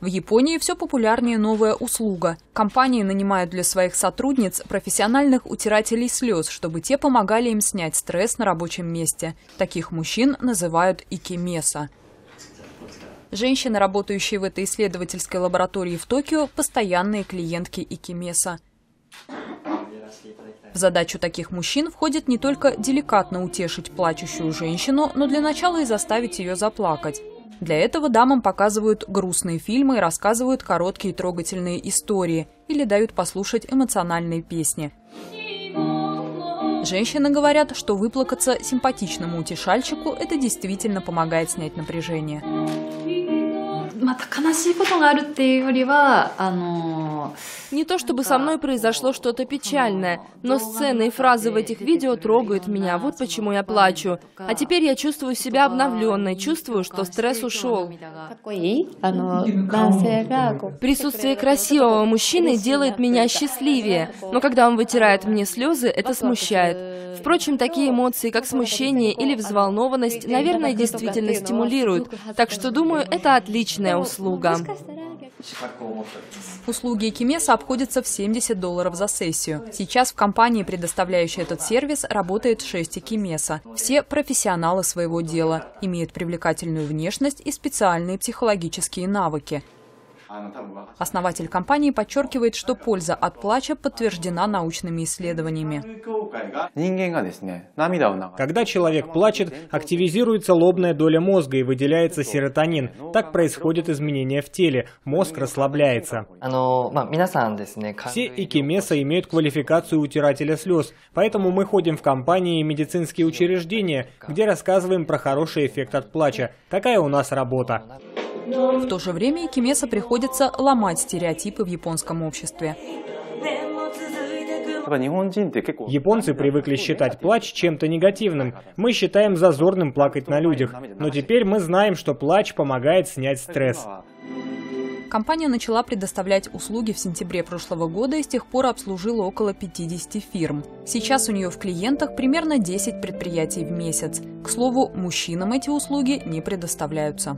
В Японии все популярнее новая услуга. Компании нанимают для своих сотрудниц профессиональных утирателей слез, чтобы те помогали им снять стресс на рабочем месте. Таких мужчин называют икимеса. Женщины, работающие в этой исследовательской лаборатории в Токио, постоянные клиентки икимеса. В задачу таких мужчин входит не только деликатно утешить плачущую женщину, но для начала и заставить ее заплакать. Для этого дамам показывают грустные фильмы и рассказывают короткие трогательные истории или дают послушать эмоциональные песни. Женщины говорят, что выплакаться симпатичному утешальщику – это действительно помогает снять напряжение. また悲しいことがあるっていうよりは、あの Не то чтобы со мной произошло что-то печальное, но сцены и фразы в этих видео трогают меня, вот почему я плачу. А теперь я чувствую себя обновленной, чувствую, что стресс ушел. Присутствие красивого мужчины делает меня счастливее, но когда он вытирает мне слезы, это смущает. Впрочем, такие эмоции, как смущение или взволнованность, наверное, действительно стимулируют, так что, думаю, это отличная услуга. Услуги Экимеса обходятся в 70 долларов за сессию. Сейчас в компании, предоставляющей этот сервис, работает 6 Экимеса. Все профессионалы своего дела, имеют привлекательную внешность и специальные психологические навыки. Основатель компании подчеркивает, что польза от плача подтверждена научными исследованиями. Когда человек плачет, активизируется лобная доля мозга и выделяется серотонин. Так происходит изменение в теле, мозг расслабляется. Все икимеса имеют квалификацию утирателя слез, поэтому мы ходим в компании и медицинские учреждения, где рассказываем про хороший эффект от плача. Такая у нас работа. В то же время Кимеса приходится ломать стереотипы в японском обществе. Японцы привыкли считать плач чем-то негативным. Мы считаем зазорным плакать на людях. Но теперь мы знаем, что плач помогает снять стресс. Компания начала предоставлять услуги в сентябре прошлого года и с тех пор обслужила около 50 фирм. Сейчас у нее в клиентах примерно 10 предприятий в месяц. К слову, мужчинам эти услуги не предоставляются.